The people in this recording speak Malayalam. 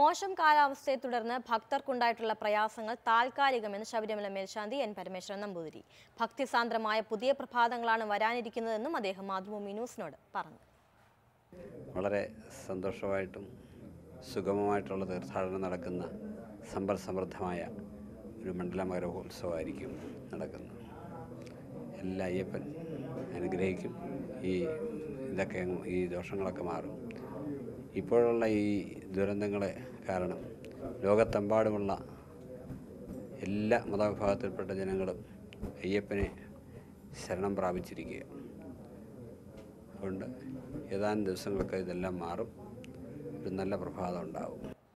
മോശം കാലാവസ്ഥയെ തുടർന്ന് ഭക്തർക്കുണ്ടായിട്ടുള്ള പ്രയാസങ്ങൾ താൽക്കാലികമെന്ന് ശബരിമല മേൽശാന്തി എൻ പരമേശ്വരൻ നമ്പൂതിരി. ഭക്തിസാന്ദ്രമായ പുതിയ പ്രഭാതങ്ങളാണ് വരാനിരിക്കുന്നതെന്നും അദ്ദേഹം മാതൃഭൂമി ന്യൂസിനോട് പറഞ്ഞു. വളരെ സന്തോഷമായിട്ടും സുഗമമായിട്ടുള്ള തീർത്ഥാടനം നടക്കുന്ന സമ്പൽ സമൃദ്ധമായ ഒരു മണ്ഡല മകരമഹോത്സവമായിരിക്കും നടക്കുന്നത്. എല്ലാ അയ്യപ്പൻ അനുഗ്രഹിക്കും. ഈ ഇതൊക്കെ ഈ ദോഷങ്ങളൊക്കെ മാറും. ഇപ്പോഴുള്ള ഈ ദുരന്തങ്ങളെ കാരണം ലോകത്തെമ്പാടുമുള്ള എല്ലാ മതവിഭാഗത്തിൽപ്പെട്ട ജനങ്ങളും അയ്യപ്പനെ ശരണം പ്രാപിച്ചിരിക്കുക അതുകൊണ്ട് ഏതാനും ദിവസങ്ങൾക്ക് ഇതെല്ലാം മാറും. ഒരു നല്ല പ്രഭാതം ഉണ്ടാവും.